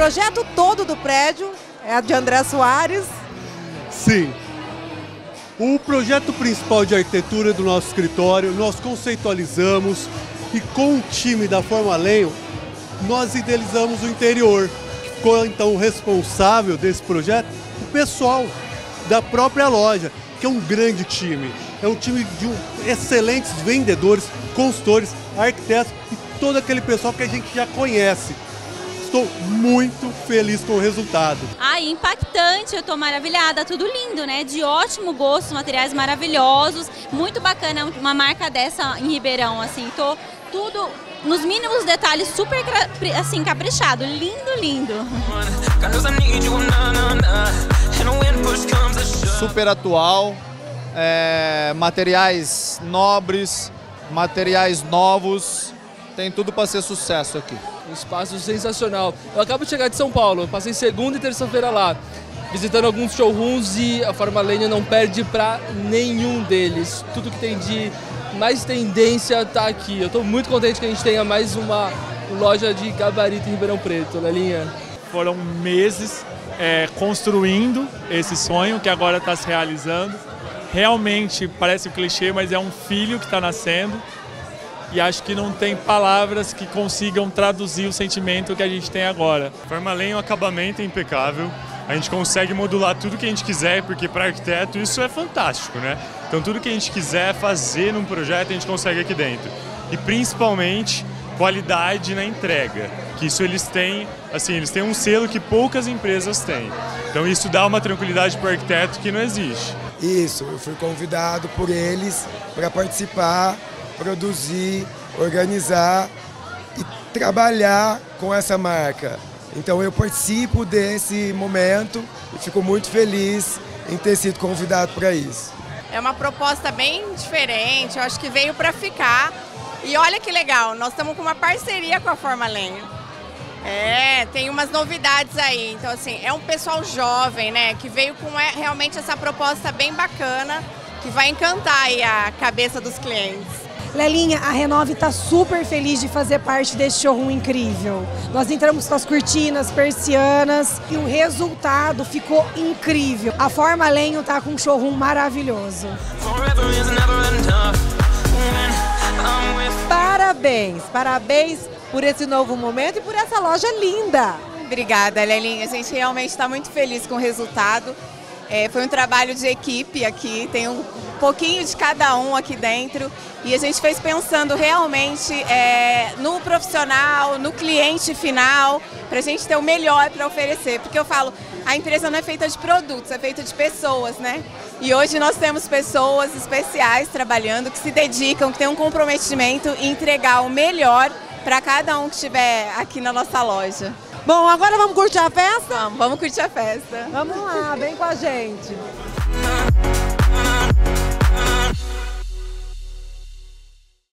projeto todo do prédio é de André Soares. Sim. O projeto principal de arquitetura do nosso escritório, nós conceitualizamos e com o time da Forma Lenho, nós idealizamos o interior. Ficou então responsável desse projeto o pessoal da própria loja, que é um grande time. É um time de um, excelentes vendedores, consultores, arquitetos e todo aquele pessoal que a gente já conhece. Estou muito feliz com o resultado. Ah, impactante, eu estou maravilhada, tudo lindo, né? De ótimo gosto, materiais maravilhosos, muito bacana uma marca dessa em Ribeirão, assim, tô tudo nos mínimos detalhes, super assim, caprichado, lindo, lindo. Super atual, é, materiais nobres, materiais novos, tem tudo para ser sucesso aqui. Um espaço sensacional. Eu acabo de chegar de São Paulo, passei segunda e terça-feira lá, visitando alguns showrooms e a Forma Lênia não perde para nenhum deles. Tudo que tem de mais tendência está aqui. Eu estou muito contente que a gente tenha mais uma loja de gabarito em Ribeirão Preto, na linha. Foram meses é, construindo esse sonho que agora está se realizando. Realmente parece um clichê, mas é um filho que está nascendo e acho que não tem palavras que consigam traduzir o sentimento que a gente tem agora. Formalém, o acabamento é impecável, a gente consegue modular tudo que a gente quiser, porque para arquiteto isso é fantástico, né? Então tudo que a gente quiser fazer num projeto a gente consegue aqui dentro. E principalmente qualidade na entrega, que isso eles têm, assim, eles têm um selo que poucas empresas têm. Então isso dá uma tranquilidade para o arquiteto que não existe. Isso, eu fui convidado por eles para participar produzir, organizar e trabalhar com essa marca. Então eu participo desse momento e fico muito feliz em ter sido convidado para isso. É uma proposta bem diferente, eu acho que veio para ficar. E olha que legal, nós estamos com uma parceria com a Forma Lenho. É, tem umas novidades aí. Então, assim, é um pessoal jovem, né, que veio com é, realmente essa proposta bem bacana, que vai encantar a cabeça dos clientes. Lelinha, a Renove está super feliz de fazer parte desse showroom incrível. Nós entramos com as cortinas, persianas e o resultado ficou incrível. A Forma Lenho está com um showroom maravilhoso. Parabéns, parabéns por esse novo momento e por essa loja linda. Obrigada, Lelinha. A gente realmente está muito feliz com o resultado. É, foi um trabalho de equipe aqui, tem um pouquinho de cada um aqui dentro e a gente fez pensando realmente é, no profissional, no cliente final, para a gente ter o melhor para oferecer. Porque eu falo, a empresa não é feita de produtos, é feita de pessoas, né? E hoje nós temos pessoas especiais trabalhando que se dedicam, que têm um comprometimento em entregar o melhor para cada um que estiver aqui na nossa loja. Bom, agora vamos curtir a festa? Vamos, vamos curtir a festa. Vamos lá, vem com a gente.